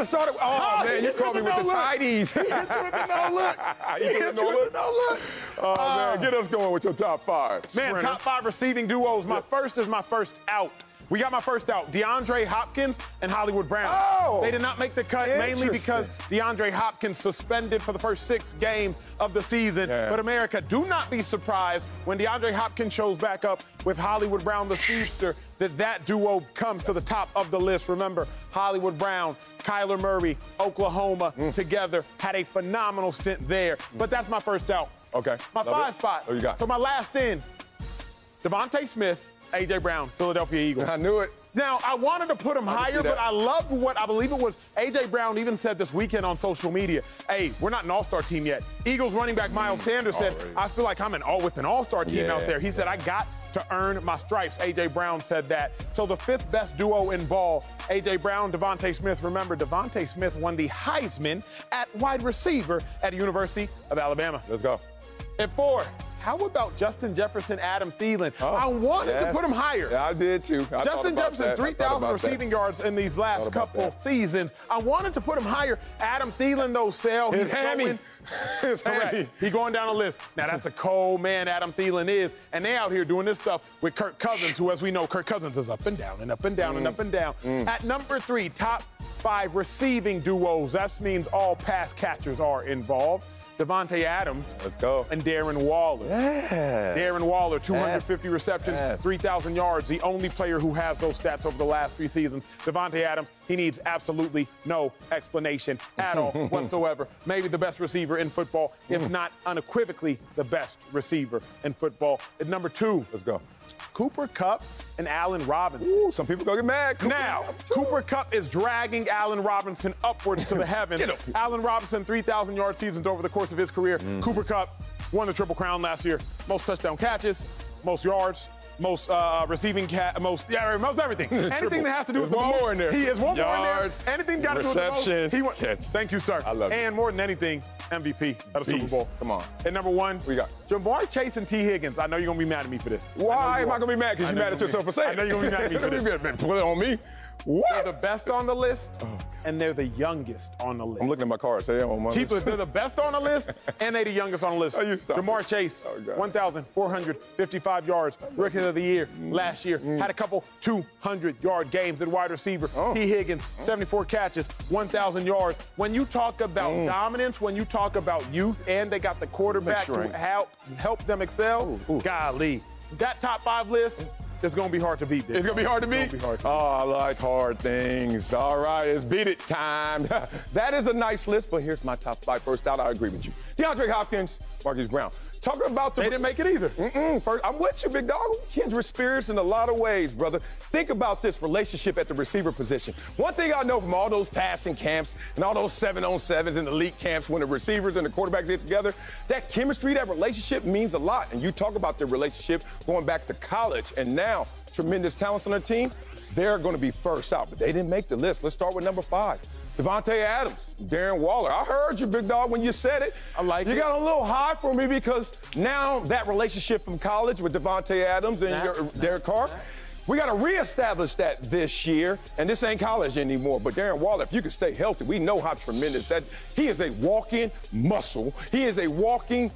Started, oh, oh man, you caught me with the, the tidies. he hit you with the no look. he, he hit you with the no look. Oh uh, man, get us going with your top five. Man, Sprinter. top five receiving duos. My first is my first out. We got my first out, DeAndre Hopkins and Hollywood Brown. Oh, they did not make the cut mainly because DeAndre Hopkins suspended for the first six games of the season. Yeah. But America, do not be surprised when DeAndre Hopkins shows back up with Hollywood Brown, the speedster, that that duo comes to the top of the list. Remember, Hollywood Brown, Kyler Murray, Oklahoma mm. together had a phenomenal stint there. But that's my first out. Okay. My Love five it. spot. Oh, you got. So my last in, DeVonta Smith A.J. Brown, Philadelphia Eagles. I knew it. Now, I wanted to put him I higher, but I loved what I believe it was A.J. Brown even said this weekend on social media. Hey, we're not an all star team yet. Eagles running back Miles mm, Sanders said, Already. I feel like I'm an all with an all star team yeah, out there. He yeah. said, I got to earn my stripes. A.J. Brown said that. So the fifth best duo in ball, A.J. Brown, DeVonta Smith. Remember, DeVonta Smith won the Heisman at wide receiver at University of Alabama. Let's go. At four, how about Justin Jefferson, Adam Thielen? Oh, I wanted yes. to put him higher. Yeah, I did too. I Justin Jefferson, 3,000 receiving that. yards in these last couple that. seasons. I wanted to put him higher. Adam Thielen, though, sell. His hammy. His hammy. He going down the list. Now, that's a cold man Adam Thielen is. And they out here doing this stuff with Kirk Cousins, who, as we know, Kirk Cousins is up and down and up and down mm. and up and down. Mm. At number three, top five receiving duos. That means all pass catchers are involved. Davante Adams. Let's go. And Darren Waller. Yeah. Darren Waller, 250 yes. receptions, yes. 3,000 yards. The only player who has those stats over the last three seasons. Davante Adams, he needs absolutely no explanation at all whatsoever. Maybe the best receiver in football, if mm. not unequivocally the best receiver in football. At number two, let's go. Cooper Kupp and Allen Robinson. Ooh, some people gonna get mad. Cooper now, Cooper Kupp is dragging Allen Robinson upwards to the heavens. Allen Robinson, 3,000 yard seasons over the course of his career. Mm-hmm. Cooper Kupp won the Triple Crown last year. Most touchdown catches, most yards, most uh, receiving cat, most yeah, most everything. Anything that has to do with one the more in there. He is one Yards, more in there. Anything got to do with the most. He won. Catch. Thank you, sir. I love And more than anything, MVP at a Super Bowl. Come on. And number one, we got Ja'Marr Chase and Tee Higgins. I know you're gonna be mad at me for this. Why am I gonna be mad? Because you're mad at yourself for saying. I know you're gonna be mad at me for this. Put it on me. What? They're the best on the list, oh, and they're the youngest on the list. I'm looking at my card. Say, on my Keep it. They're the best on the list, and they're the youngest on the list. Oh, Ja'Marr Chase, oh, 1,455 yards, rookie of the year mm. last year. Mm. Had a couple 200-yard games at wide receiver. Oh. Tee Higgins, 74 catches, 1,000 yards. When you talk about mm. dominance, when you talk about youth, and they got the quarterback to help help them excel, ooh, ooh. golly, that top five list it's gonna be hard to beat. This. It's gonna be hard to beat. Hard to oh, I like hard things. All right, it's beat it time. that is a nice list, but here's my top five. First out, I agree with you. DeAndre Hopkins, Marquise Brown. Talking about the. They didn't make it either. Mm-mm. First, I'm with you, big dog. Kindred spirits in a lot of ways, brother. Think about this relationship at the receiver position. One thing I know from all those passing camps and all those seven on sevens and elite camps when the receivers and the quarterbacks get together, that chemistry, that relationship means a lot. And you talk about the relationship going back to college and now tremendous talents on their team. They're going to be first out, but they didn't make the list. Let's start with number five. Davante Adams, Darren Waller. I heard you, big dog, when you said it. I like you it. You got a little high for me because now that relationship from college with Davante Adams and nah, your, nah, Derek Carr, nah. we got to reestablish that this year. And this ain't college anymore. But Darren Waller, if you can stay healthy, we know how tremendous that. He is a walking muscle. He is a walking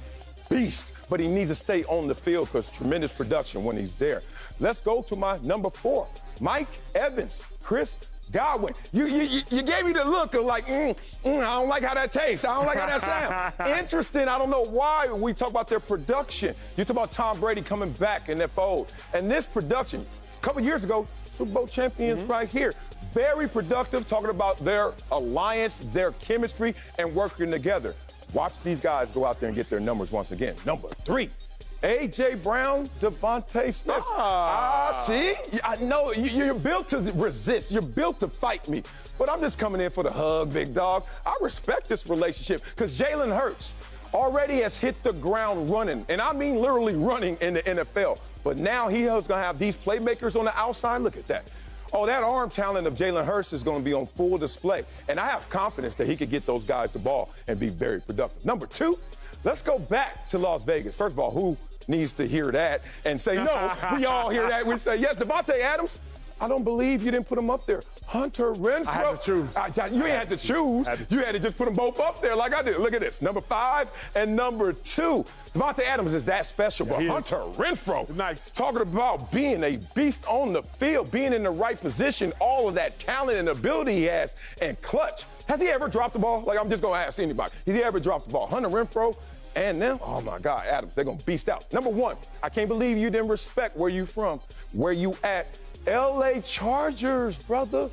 beast. But he needs to stay on the field because tremendous production when he's there. Let's go to my number four, Mike Evans, Chris Godwin. You, you, you gave me the look of like, mm, mm, I don't like how that tastes. I don't like how that sounds. Interesting. I don't know why we talk about their production. You talk about Tom Brady coming back in their fold. And this production, a couple years ago, Super Bowl champions mm-hmm. right here. Very productive, talking about their alliance, their chemistry, and working together. Watch these guys go out there and get their numbers once again. Number three, A.J. Brown, DeVonta Smith. Ah, ah see? I know you're built to resist. You're built to fight me. But I'm just coming in for the hug, big dog. I respect this relationship because Jalen Hurts already has hit the ground running, and I mean literally running in the NFL. But now he is going to have these playmakers on the outside. Look at that. Oh, that arm talent of Jalen Hurts is going to be on full display. And I have confidence that he could get those guys the ball and be very productive. Number two, let's go back to Las Vegas. First of all, who needs to hear that and say, no, we all hear that. We say, yes, Davante Adams, I don't believe you didn't put them up there. Hunter Renfrow. I had to choose. I, I, you ain't had, to choose. Had to you had to just put them both up there like I did. Look at this. Number five and number two. Davante Adams is that special, yeah, but Hunter is. Renfrow. Nice. Talking about being a beast on the field, being in the right position, all of that talent and ability he has, and clutch. Has he ever dropped the ball? Like, I'm just going to ask anybody. Did he ever drop the ball? Hunter Renfrow and them, oh my God, Adams, they're going to beast out. Number one, I can't believe you didn't respect where you from, where you at. LA Chargers, brother.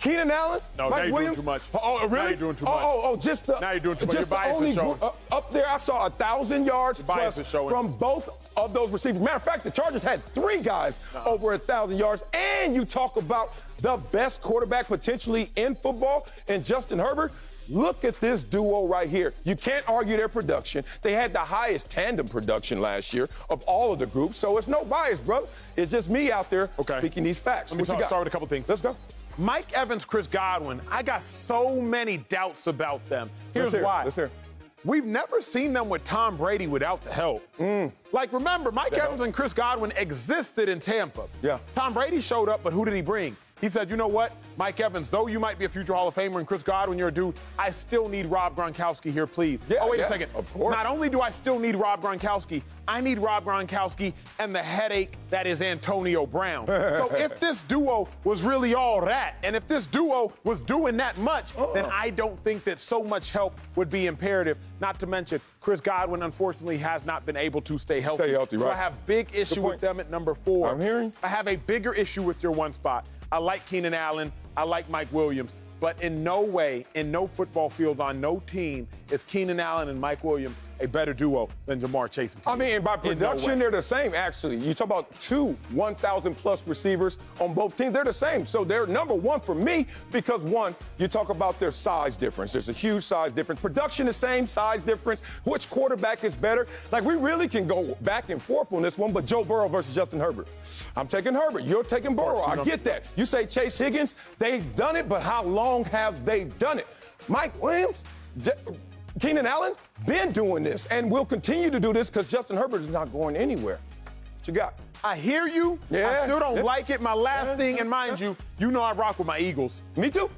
Keenan Allen, no, Mike now you're Williams. Doing too much. Oh, really? Now you're doing too much. Oh, oh, oh just the. Now you're doing too much. Just Your bias the only is showing. Uh, up there, I saw a thousand yards plus from both of those receivers. Matter of fact, the Chargers had three guys uh-huh. over a thousand yards, and you talk about the best quarterback potentially in football, and Justin Herbert. Look at this duo right here. You can't argue their production. They had the highest tandem production last year of all of the groups, so it's no bias, brother. It's just me out there okay. speaking these facts. Let me talk, start with a couple things. Let's go. Mike Evans, Chris Godwin, I got so many doubts about them. Here's Let's why. Let's hear. We've never seen them with Tom Brady without the help. Mm. Like, remember, Mike the Evans help. and Chris Godwin existed in Tampa. Yeah. Tom Brady showed up, but who did he bring? He said, you know what, Mike Evans, though you might be a future Hall of Famer and Chris Godwin, you're a dude, I still need Rob Gronkowski here, please. Yeah, oh, wait yeah, a second. Of course. Not only do I still need Rob Gronkowski, I need Rob Gronkowski and the headache that is Antonio Brown. so if this duo was really all that, and if this duo was doing that much, uh-uh. then I don't think that so much help would be imperative. Not to mention, Chris Godwin, unfortunately, has not been able to stay healthy. Stay healthy, right. So I have big issue with them at number four. I'm hearing. I have a bigger issue with your one spot. I like Keenan Allen. I like Mike Williams. But in no way, in no football field, on no team, is Keenan Allen and Mike Williams a better duo than Ja'Marr Chase and I mean, by production, no they're the same, actually. You talk about two 1,000 plus receivers on both teams, they're the same. So they're number one for me because, one, you talk about their size difference. There's a huge size difference. Production, the same, size difference. Which quarterback is better? Like, we really can go back and forth on this one, but Joe Burrow versus Justin Herbert. I'm taking Herbert. You're taking Burrow. I get that. You say Chase Higgins, they've done it, but how long have they done it? Mike Williams, Keenan Allen been doing this and will continue to do this because Justin Herbert is not going anywhere. What you got? I hear you. Yeah. I still don't yeah. like it. My last yeah. thing, and mind you, you know I rock with my Eagles. Me too.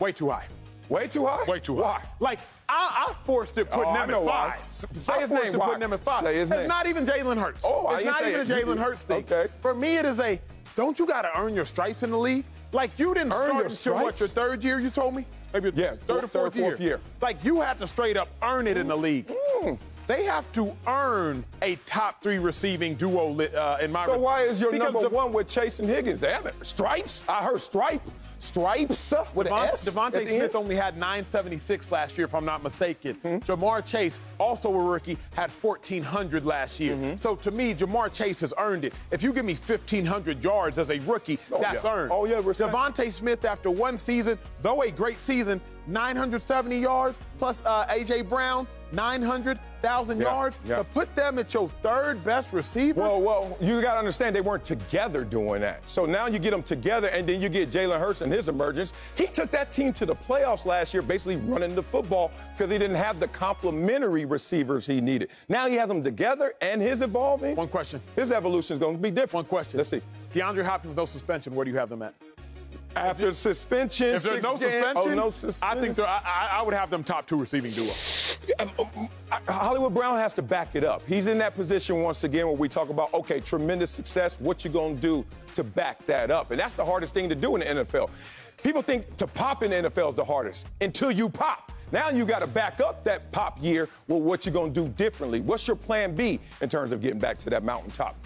Way too high. Way too high? Way too high. Why? Like, I, I forced it putting oh, them at five. Say his name. Putting them at five. Say his it's name. not even Jalen Hurts. Oh, it's not even Jalen Hurts thing. Okay. For me, it is a don't you got to earn your stripes in the league? Like you didn't earn start until what your third year? You told me maybe yeah, third fourth, or fourth, third, fourth year. year. Like you had to straight up earn it in the league. Mm. They have to earn a top three receiving duo uh, in my. So why is your because number one with Chase and Higgins? They have stripes. I heard stripe. Stripes with Devon, an S. DeVonta Smith end? only had 976 last year, if I'm not mistaken. Mm-hmm. Ja'Marr Chase, also a rookie, had 1,400 last year. Mm-hmm. So to me, Ja'Marr Chase has earned it. If you give me 1,500 yards as a rookie, oh, that's yeah. earned. Oh yeah, respect. DeVonta Smith, after one season, though a great season, 970 yards plus uh, AJ Brown, 900,000 yeah, yards. Yeah. To put them at your third best receiver. Well, well, you got to understand they weren't together doing that. So now you get them together, and then you get Jalen Hurts and his emergence. He took that team to the playoffs last year, basically running the football because he didn't have the complementary receivers he needed. Now he has them together, and his evolving. One question. His evolution is going to be different. One question. Let's see. DeAndre Hopkins with no suspension. Where do you have them at? After suspension, if there's no suspension, oh, no suspension, I think I, I, would have them top two receiving duo. Um, um, Hollywood Brown has to back it up. He's in that position once again where we talk about okay, tremendous success. What you gonna do to back that up? And that's the hardest thing to do in the NFL. People think to pop in the NFL is the hardest until you pop. Now you got to back up that pop year with what you're going to do differently. What's your plan B in terms of getting back to that mountaintop?